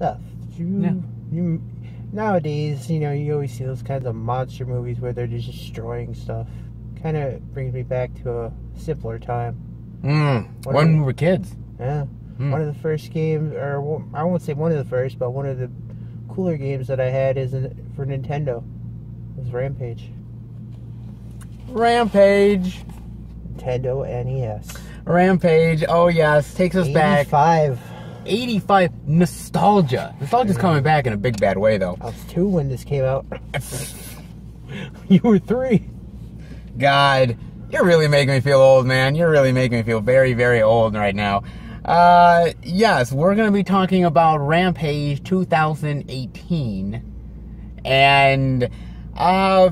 Seth, you, Yeah. you nowadays, you know, you always see those kinds of monster movies where they're just destroying stuff. Kind of brings me back to a simpler time. Mm, What when we were kids. Yeah. Hmm. One of the first games, or I won't say one of the first, but one of the cooler games that I had is for Nintendo. It Was Rampage. Rampage. Nintendo NES. Rampage. Oh yes, takes us back. 85. 85 nostalgia. Nostalgia's coming back in a big bad way though. I was two when this came out. you were three. God, you're really making me feel old, man. You're really making me feel very, very old right now. Uh, yes, we're gonna be talking about Rampage 2018, and uh,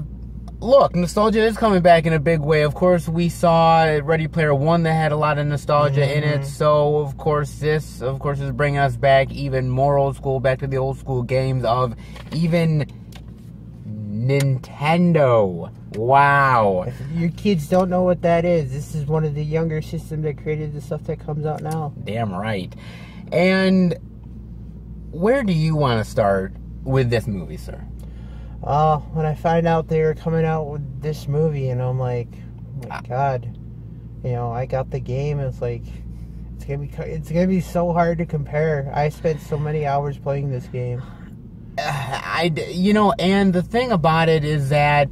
look, nostalgia is coming back in a big way. Of course, we saw Ready Player One that had a lot of nostalgia in it. Mm-hmm. So, of course, this, of course, is bringing us back even more old school, back to the old school games of even Nintendo. Wow. If your kids don't know what that is, this is one of the younger systems that created the stuff that comes out now. Damn right. And where do you want to start with this movie, sir? Uh, when I find out they're coming out with this movie, and I'm like, oh my god, you know, I got the game. It's like, it's gonna be, it's gonna be so hard to compare. I spent so many hours playing this game. I, you know, and the thing about it is that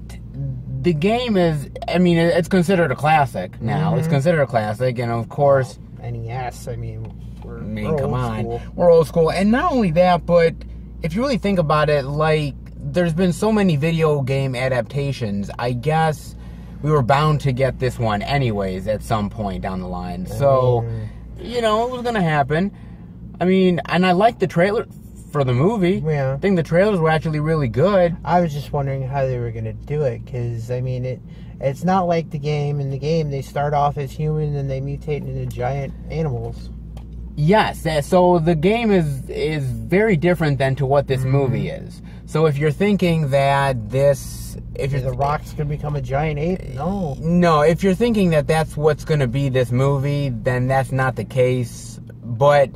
the game is, I mean, it's considered a classic now. It's Mhm. considered a classic, and of course, NES. I mean, we're, I mean, we're come old on, school. we're old school, and not only that, but if you really think about it, like, there's been so many video game adaptations. I guess we were bound to get this one anyways at some point down the line. So. Mm, you know, it was gonna happen. I mean, and I liked the trailer for the movie. yeah. I think the trailers were actually really good. I was just wondering how they were gonna do it, because I mean, it it's not like the game. In the game, they start off as human and they mutate into giant animals. Yes, uh, so the game is is very different than to what this movie mm-hmm. is. So if you're thinking that this, if the rock's gonna become a giant ape? Eh, no. no, if you're thinking that that's what's going to be this movie, then that's not the case. But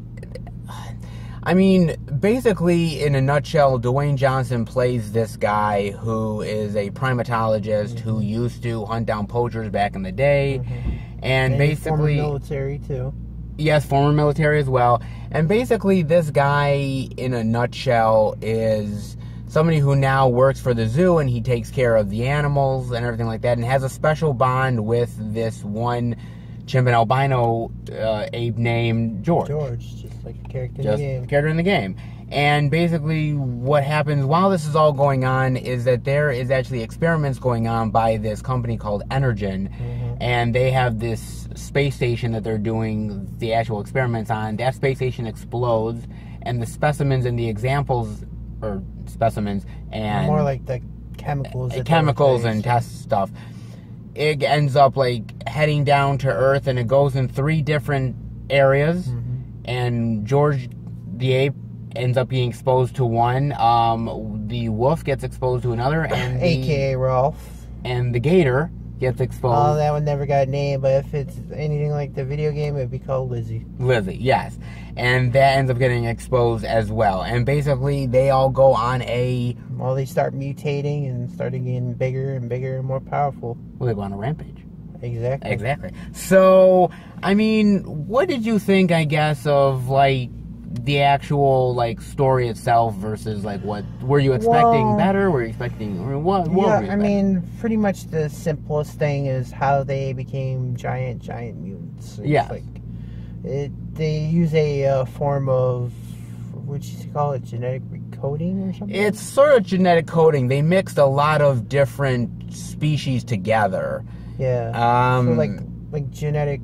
I mean, basically, in a nutshell, Dwayne Johnson plays this guy who is a primatologist who mm-hmm. used to hunt down poachers back in the day, mm-hmm. and, And basically, military too. Yes, former military as well. And basically, this guy, in a nutshell, is somebody who now works for the zoo and he takes care of the animals and everything like that, and has a special bond with this one chimp and albino uh, ape named George George, just like a character just in the game. character in the game. And basically, what happens while this is all going on is that there is actually experiments going on by this company called Energyne, Mhm. And they have this space station that they're doing the actual experiments on. That space station explodes, and the specimens and the examples, or specimens, and More like the chemicals. they chemicals and test stuff. It ends up like heading down to Earth, and it goes in three different areas. Mhm. And George the ape ends up being exposed to one. Um, the wolf gets exposed to another, and the, AKA Ralph. and the gator gets exposed. Oh, that one never got a name, but if it's anything like the video game, it'd be called Lizzie. Lizzie, yes, and that ends up getting exposed as well. And basically, they all go on a Well, they start mutating and starting getting bigger and bigger and more powerful. well, they go on a rampage. Exactly. Exactly. So, I mean, what did you think? I guess of like the actual like story itself versus like what were you expecting Well- better? Were you expecting or what? what yeah, were you I expecting? mean, pretty much the simplest thing is how they became giant, giant mutants. It's Yes. Like, it, they use a uh, form of, what you call it, genetic recoding or something? It's sort of genetic coding. They mixed a lot of different species together. yeah. Um, so like, like genetic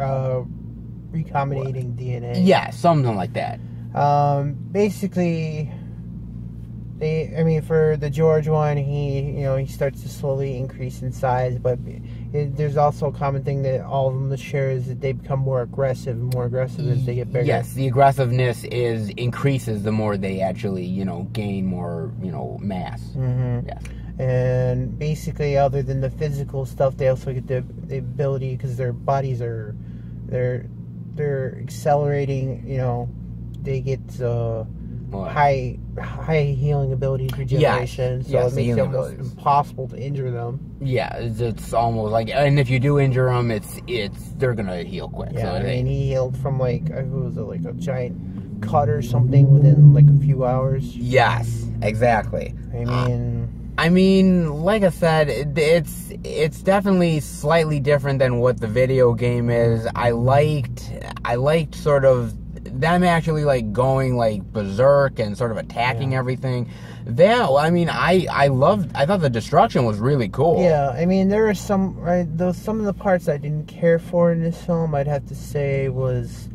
uh, recombinating DNA. yeah, something like that. Um, basically, they. I mean, for the George one, he you know he starts to slowly increase in size, but it, there's also a common thing that all of them share is that they become more aggressive, and more aggressive as they get bigger. Yes, the aggressiveness is increases the more they actually, you know, gain more, you know, mass. hmm Yes. And basically, other than the physical stuff, they also get the, the ability because their bodies are they're they're accelerating. You know, they get uh, high high healing abilities, regeneration, so yes, it makes it almost abilities. impossible to injure them. Yeah, it's, it's almost like, and if you do injure them, it's it's they're gonna heal quick. Yeah, so I they- mean, he healed from like uh, what was it, like a giant cut or something within like a few hours. yes, exactly. I mean, I mean, like I said, it, it's it's definitely slightly different than what the video game is. I liked I liked sort of them actually like going like berserk and sort of attacking Yeah. everything. That I mean, I I loved. I thought the destruction was really cool. yeah, I mean, there are some right. Those some of the parts I didn't care for in this film. I'd have to say was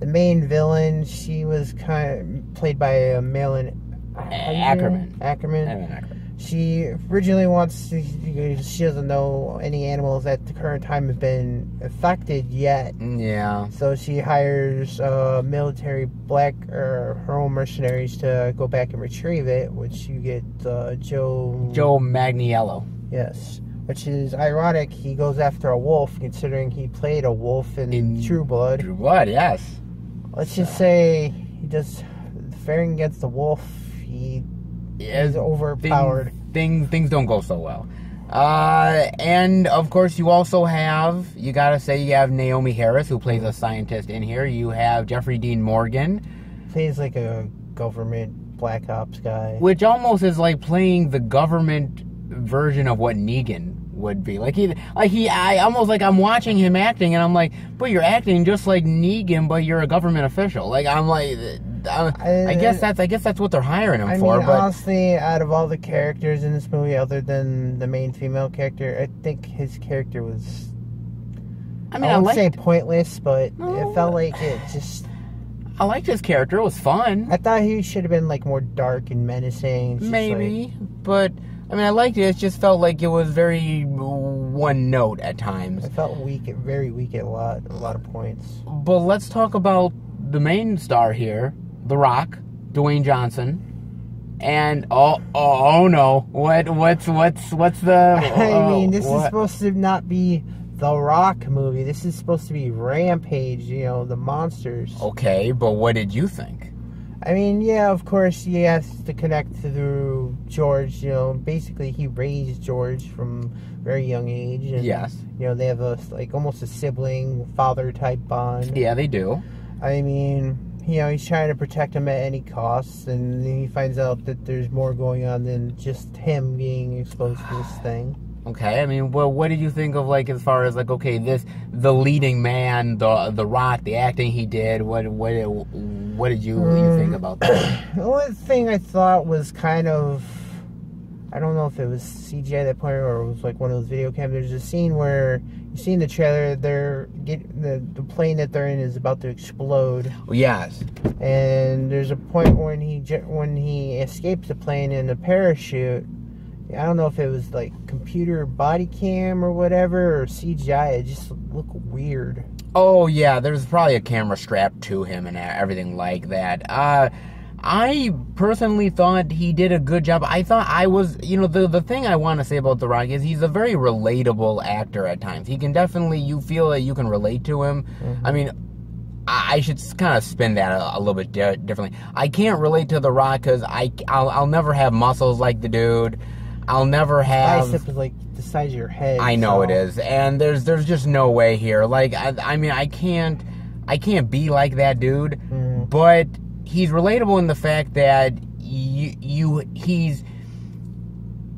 the main villain. She was kind of played by a Malin Akerman. Akerman. I mean, I- She originally wants to, she doesn't know any animals at the current time have been affected yet. yeah. So she hires uh, military black or her own mercenaries to go back and retrieve it, which you get uh, Joe. Joe Manganiello. Yes. Which is ironic. He goes after a wolf, considering he played a wolf in, In True Blood. True Blood, yes. Let's just say he does faring against the wolf. He Is overpowered. Things things don't go so well. Uh, and of course, you also have you gotta say you have Naomie Harris who plays a scientist in here. You have Jeffrey Dean Morgan, Plays like a government black ops guy. which almost is like playing the government version of what Negan would be. Like he, like he, I almost like I'm watching him acting, and I'm like, but you're acting just like Negan, but you're a government official. Like I'm like, I, I guess that's I guess that's what they're hiring him I for. mean, but honestly, out of all the characters in this movie, other than the main female character, I think his character was. I mean, I I, won't say pointless, but No. it felt like it just. I liked his character. It was fun. I thought he should have been like more dark and menacing. Maybe, but I mean, I liked it. It just felt like it was very one note at times. Like, I felt weak, very weak at a lot, a lot of points. But let's talk about the main star here, The Rock, Dwayne Johnson. And oh, oh, oh no! What what's what's what's the? I oh, mean, this is supposed to not be the Rock movie. This is supposed to be Rampage. You know, the monsters. okay, but what did you think? I mean, yeah, of course, he has to connect through George. You know, basically, he raised George from a very young age, and Yes, you know, they have a like almost a sibling father type bond. yeah, they do. I mean, you know, he's trying to protect him at any cost, and he finds out that there's more going on than just him being exposed to this thing. Okay, I mean, well, what did you think of like as far as like okay, this the leading man, the the Rock, the acting he did. What what what did you you Mm. think about that? The only thing I thought was kind of, I don't know if it was CGI at that point or it was like one of those video cams. There's a scene where you see in the trailer they're get the the plane that they're in is about to explode, yes, and there's a point when he when he escapes the plane in a parachute. I don't know if it was like computer body cam or whatever or CGI. It just looked weird. Oh yeah, there's probably a camera strapped to him and everything like that. Uh, I personally thought he did a good job. I thought I was, you know, the the thing I want to say about The Rock is he's a very relatable actor at times. He can definitely, you feel that you can relate to him. I mean. I I should kind of spin that a, a little bit di- differently. I can't relate to The Rock because I I'll, I'll never have muscles like the dude. I'll never have. Bicep is like the size of your head. I know so- it is, and there's there's just no way here. Like I, I mean, I can't I can't be like that dude, Mhm. but he's relatable in the fact that you you he's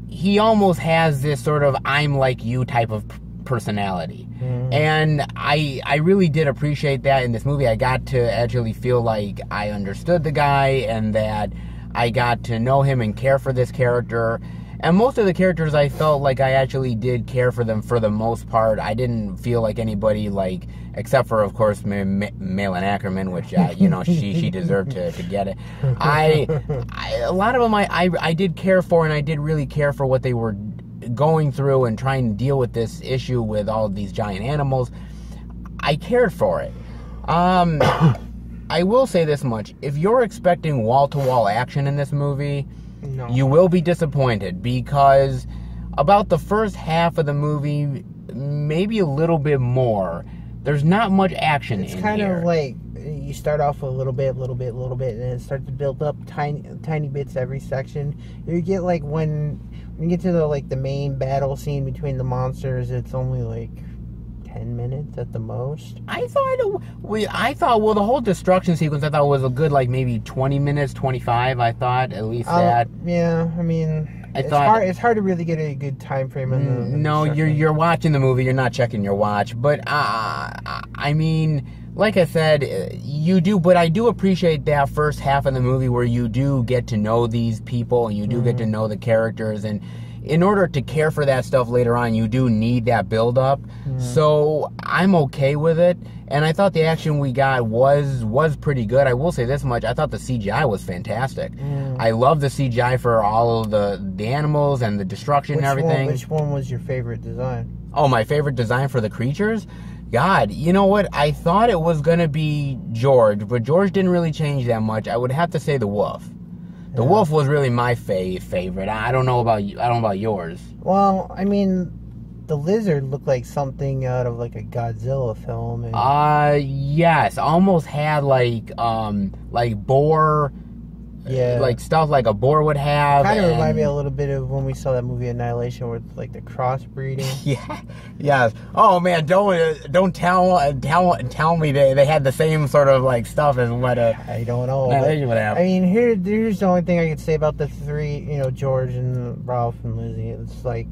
he almost has this sort of I'm like you type of personality. Mhm. And I I really did appreciate that in this movie. I got to actually feel like I understood the guy and that I got to know him and care for this character. And most of the characters I felt like I actually did care for them for the most part. I didn't feel like anybody like except for of course Ma- Ma- Malin Akerman, which uh, you know she she deserved to, to get it. I, I a lot of them I, I I did care for and I did really care for what they were going through and trying to deal with this issue with all of these giant animals. I cared for it. Um, I will say this much: if you're expecting wall-to-wall action in this movie, No. you will be disappointed because about the first half of the movie, maybe a little bit more. There's not much action It's in kind here. of like you start off a little bit, a little bit, a little bit, and then it starts to build up tiny, tiny bits every section. You get like when when you get to the like the main battle scene between the monsters, it's only like ten minutes at the most. I thought it, we, I thought well the whole destruction sequence I thought was a good like maybe twenty minutes, twenty five. I thought at least Um, that. yeah, I mean, I it's thought- hard. It's hard to really get a good time frame on the. Mm, on No, the you're you're watching the movie. You're not checking your watch. But uh, I mean, like I said, uh, you do. But I do appreciate that first half of the movie where you do get to know these people and you do get to Mm-hmm. know the characters. And in order to care for that stuff later on, you do need that build up. Mm-hmm. So I'm okay with it. And I thought the action we got was was pretty good. I will say this much: I thought the CGI was fantastic. Mm. I love the CGI for all of the the animals and the destruction Which and everything. One, which one was your favorite design? Oh, my favorite design for the creatures? God, you know what? I thought it was gonna be George, but George didn't really change that much. I would have to say the wolf. The Yeah. wolf was really my fa- favorite. I don't know about you. I don't know about yours. Well, I mean, the lizard looked like something out of like a Godzilla film. And, Uh, yes, almost had like um like boar, yeah, like stuff like a boar would have. kind of remind me a little bit of when we saw that movie Annihilation with like the crossbreeding. Yeah, yes. Oh man, don't uh, don't tell uh, tell tell me they, they had the same sort of like stuff as what uh. I don't know. No, but- that's what I mean, here, here's the only thing I could say about the three, you know, George and Ralph and Lizzie. It's like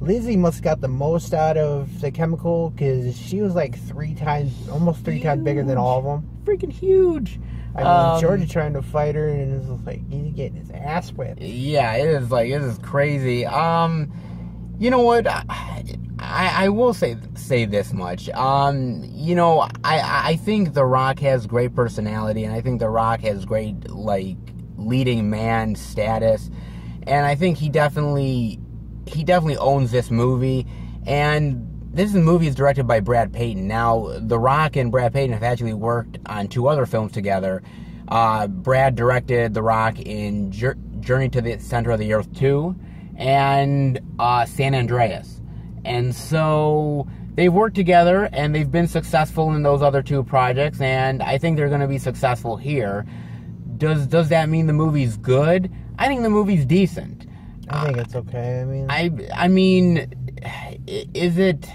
Lizzie must got the most out of the chemical because she was like three times, almost three times bigger than all of them. Freaking huge. I mean, Um, George is trying to fight her, and it's like he's getting his ass whipped. Yeah, it is like it is crazy. Um, you know what? I, I, I will say say this much. Um, you know, I I think The Rock has great personality, and I think The Rock has great like leading man status, and I think he definitely he definitely owns this movie, and. This movie is directed by Brad Peyton. Now, The Rock and Brad Peyton have actually worked on two other films together. Uh, Brad directed The Rock in Jour- Journey to the Center of the Earth 2 and uh, San Andreas. And so they've worked together and they've been successful in those other two projects, and I think they're going to be successful here. Does does that mean the movie's good? I think the movie's decent. I think it's okay. I mean, I I mean, is it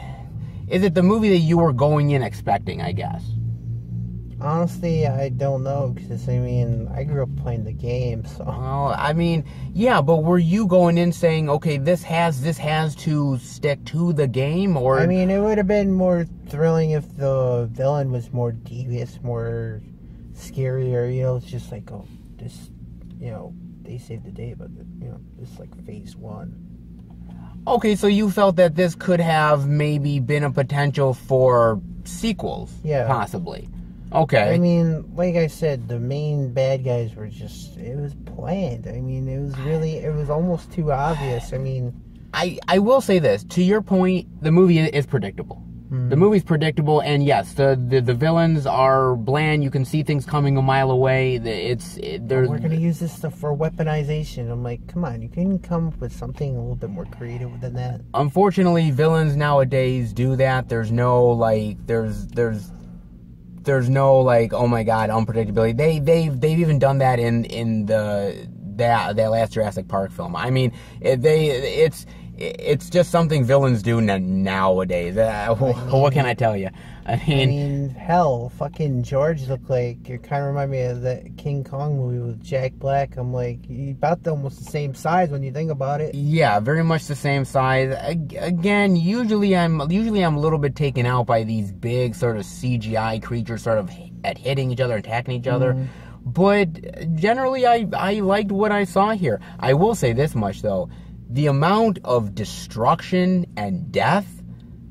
is it the movie that you were going in expecting? I guess. honestly, I don't know because I mean, I grew up playing the game, so Well, I mean, yeah, but were you going in saying, okay, this has this has to stick to the game, or I mean, it would have been more thrilling if the villain was more devious, more scarier. You know, it's just like, oh, this, you know, they saved the day, but you know, it's like phase one. Okay, so you felt that this could have maybe been a potential for sequels, Yeah. possibly. Okay, I mean, like I said, the main bad guys were just, it was planned. I mean, it was really, it was almost too obvious. I mean, I I will say this to your point, the movie is predictable. The mm. movie's predictable, and yes, the, the the villains are bland. You can see things coming a mile away. It's it, there's we're going to use this stuff for weaponization. I'm like, come on, you can come up with something a little bit more creative than that. unfortunately villains nowadays do that there's no like there's there's there's no like oh my god unpredictability they they've they've even done that in in the that that last Jurassic Park film I mean they it's it's just something villains do nowadays uh, what can I tell you I I mean mean, hell, fucking George looked like it kind of reminded me of that King Kong movie with Jack Black. I'm like, about the, almost the same size when you think about it. Yeah, very much the same size. Again, usually I'm usually I'm a little bit taken out by these big sort of CGI creatures sort of at hitting each other, attacking each other. But generally, I I liked what I saw here. I will say this much though: the amount of destruction and death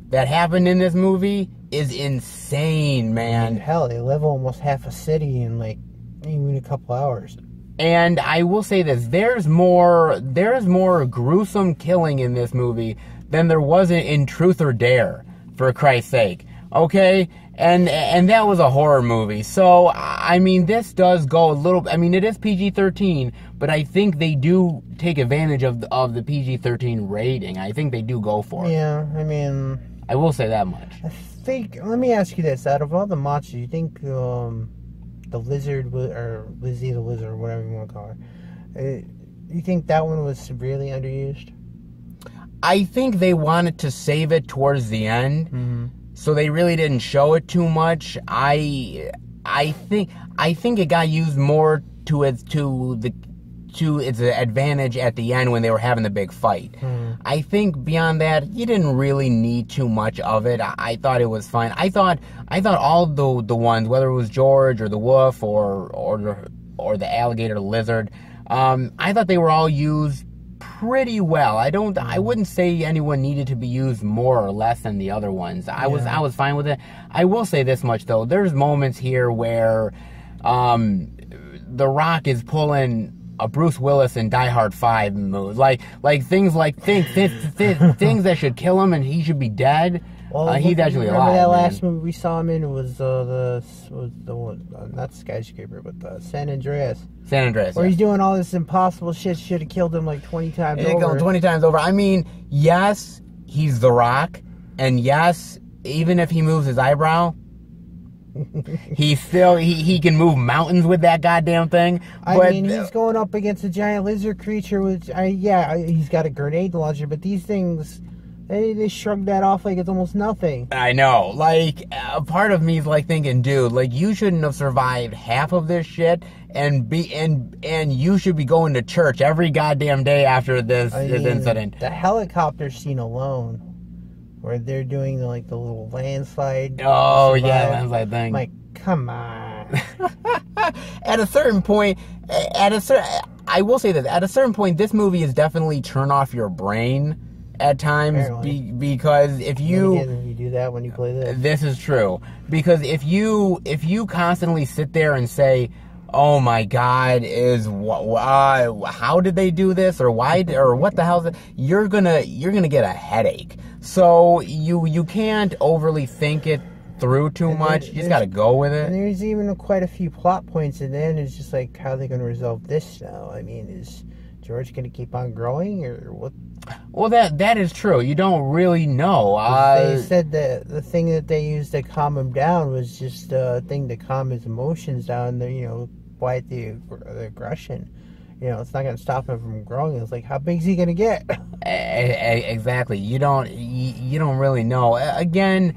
that happened in this movie is insane, man. hell, they live almost half a city in like even a couple hours. And I will say this: there's more, there's more gruesome killing in this movie than there was in, in Truth or Dare, for Christ's sake. Okay, and and that was a horror movie. So I mean, this does go a little. I mean, it is PG-13, but I think they do take advantage of the, of the PG-13 rating. I think they do go for it. Yeah, I mean, I will say that much. I think? Let me ask you this: Out of all the monsters, you think um, the lizard or Lizzie the lizard, or whatever you want to call her, uh, you think that one was severely underused? I think they wanted to save it towards the end, Mm-hmm. So they really didn't show it too much. I I think I think it got used more to its to the to its advantage at the end when they were having the big fight. I think beyond that, you didn't really need too much of it. I, I thought it was fine. I thought I thought all the the ones, whether it was George or the wolf or or the or the alligator, lizard, um, I thought they were all used pretty well. I don't. I wouldn't say anyone needed to be used more or less than the other ones. I was. I was fine with it. I will say this much though. There's moments here where, um, The Rock is pulling a Bruce Willis in Die Hard Five move, like like things like things things, things, things that should kill him and he should be dead. Uh, he's look, actually remember alive. that man. last movie we saw him in was uh, the was the one uh, not skyscraper but the San Andreas San Andreas. where yeah. he's doing all this impossible shit. Should have killed him like twenty times It over. 20 times over. I mean, yes, he's The Rock, and yes, even if he moves his eyebrow, he still he, he can move mountains with that goddamn thing. I mean, he's going up against a giant lizard creature, which I yeah, he's got a grenade launcher, but these things. They, they shrug that off like it's almost nothing. I know, like a part of me is like thinking, dude, like you shouldn't have survived half of this shit, and be and and you should be going to church every goddamn day after this I this mean, incident. The helicopter scene alone, where they're doing like the little landslide. Oh survive, yeah, landslide thing. I'm like, come on. at a certain point, at a certain, I will say this: at a certain point, this movie is definitely turn off your brain at times be, because if you. Again, you do that when you play this. This is true because if you if you constantly sit there and say, "Oh my God, is wh- uh, how did they do this or why or what the hell?" Is it? You're gonna you're gonna get a headache. So you you can't overly think it through too And much. You just gotta go with it And there's even quite a few plot points, and then it's just like, how are they going to resolve this now? I mean, is George going to keep on growing, or what? Well, that that is true. You don't really know. Uh, they said that the thing that they used to calm him down was just a thing to calm his emotions down. The you know, quiet the, the aggression. You know, it's not going to stop him from growing. It's like, how big's he going to get? Exactly. You don't you, you don't really know. Again,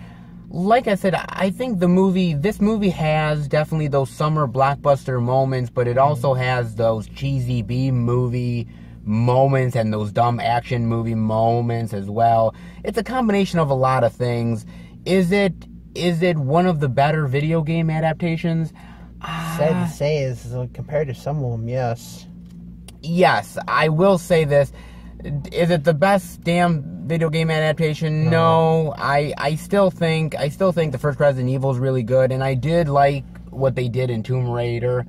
like I said, I think the movie this movie has definitely those summer blockbuster moments, but it also has those cheesy B movie moments and those dumb action movie moments as well. It's a combination of a lot of things. Is it is it one of the better video game adaptations? Sad to ah. say is compared to some of them, yes. yes, I will say this. Is it the best damn video game adaptation? No. I I still think I still think the first Resident Evil is really good, and I did like what they did in Tomb Raider.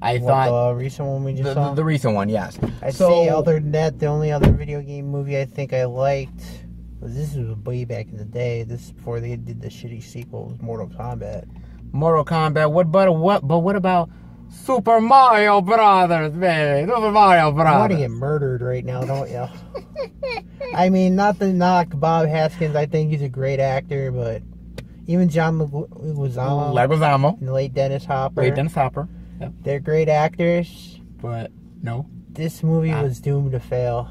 I What thought the recent one we just the, saw. the, recent one, yes. I'd so say other than that, the only other video game movie I think I liked was this was way back in the day. This is before they did the shitty sequel, was Mortal Kombat. Mortal Kombat. What but what but what about Super Mario Brothers, baby? Super Mario I want to get murdered right now, don't you? I mean, not to knock Bob Hoskins. I think he's a great actor, but even John Leguizamo Leguizamo. and the late Dennis Hopper, Wait, Dennis Hopper. Yep. they're great actors. But no. This movie Ah. was doomed to fail.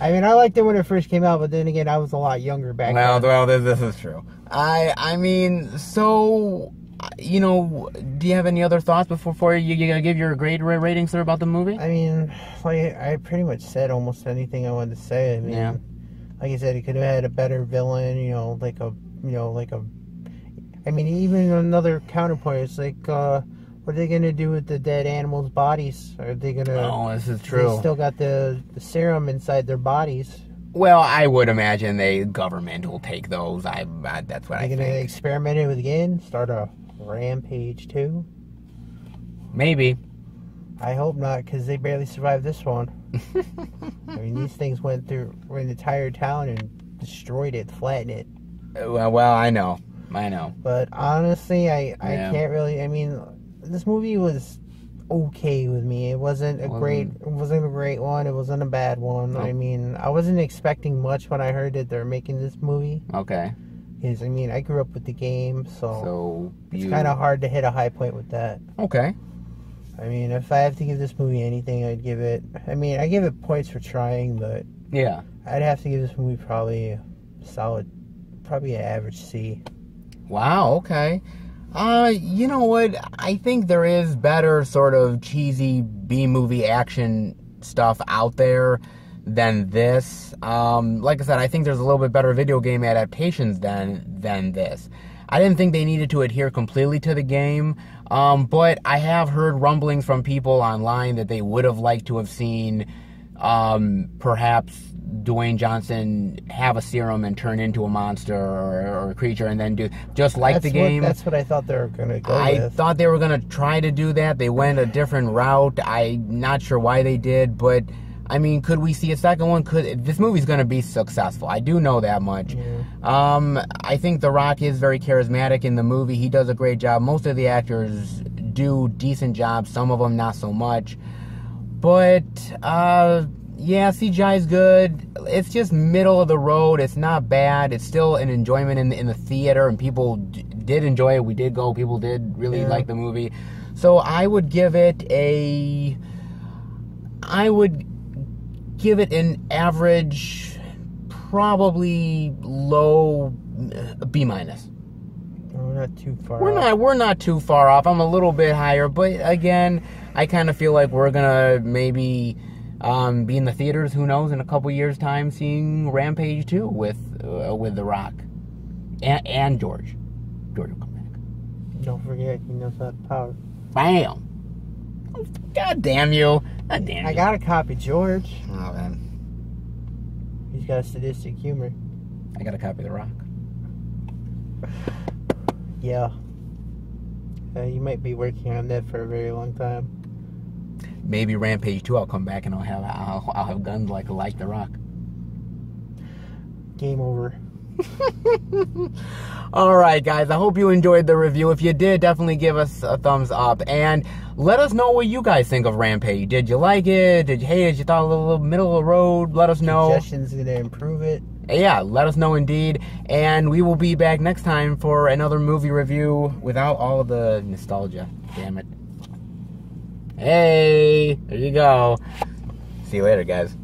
I mean, I liked it when it first came out, but then again, I was a lot younger back Well, then. well, this, this is true. I I mean, so you know, do you have any other thoughts before, before you, you give your grade ra- rating, sir, about the movie? I mean, like I pretty much said almost anything I wanted to say. I mean, Yeah. like I said, it could have had a better villain. You know, like a you know like a. I mean, even another counterpoint. It's like, uh, what are they gonna do with the dead animals' bodies? Are they gonna? oh, this is true. They still got the, the serum inside their bodies. well, I would imagine the government will take those. I, I that's what Are they I gonna think. experiment it with again? Start a rampage too? Maybe. I hope not, because they barely survived this one. I mean, these things went through an entire town and destroyed it, flattened it. Uh, well, well, I know. I know. But honestly, I, I Yeah. can't really. I mean, this movie was okay with me. It wasn't a Wasn't- great. It wasn't a great one. It wasn't a bad one. No. I mean, I wasn't expecting much when I heard that they're making this movie. Okay. Because I mean, I grew up with the game, so, So it's kind of hard to hit a high point with that. okay? I mean, if I have to give this movie anything, I'd give it. I mean, I give it points for trying, but Yeah. I'd have to give this movie probably a solid, probably an average C. Wow. Okay. Uh, you know what? I think there is better sort of cheesy B movie action stuff out there than this. Um, like I said, I think there's a little bit better video game adaptations than than this. I didn't think they needed to adhere completely to the game, um, but I have heard rumblings from people online that they would have liked to have seen um, perhaps Dwayne Johnson have a serum and turn into a monster or, or a creature and then do just like that's the game. What, that's what I thought they were gonna go I with. thought they were going to try to do that. They went a different route. I'm not sure why they did, but I mean, could we see a second one? Could this movie's going to be successful? I do know that much. Um, I think The Rock is very charismatic in the movie. He does a great job. Most of the actors do decent jobs. Some of them not so much. But uh, yeah, CGI is good. It's just middle of the road. It's not bad. It's still an enjoyment in the, in the theater, and people d- did enjoy it. We did go. People did really Yeah. like the movie. So I would give it a. I would give it an average, probably low B minus. We're not too far. We're off. not we're not too far off. I'm a little bit higher, but again, I kind of feel like we're gonna maybe um, be in the theaters. Who knows? In a couple years' time, seeing Rampage 2 with uh, with The Rock and, and George. George will come back. Don't forget, he knows how to power. Bam! God damn you! God damn you! I got to copy George. Oh man, He's got a sadistic humor. I gotta copy The Rock. Yeah. Uh, you might be working on that for a very long time. Maybe Rampage 2. I'll come back and I'll have I'll, I'll have guns like like The Rock. Game over. All right, guys. I hope you enjoyed the review. If you did, definitely give us a thumbs up and let us know what you guys think of Rampage. Did you like it? Did you hate it? You thought a little middle of the road? Let us know. Suggestions gonna improve it. Yeah, let us know indeed. And we will be back next time for another movie review without all the nostalgia. Damn it. Hey, there you go. See you later, guys.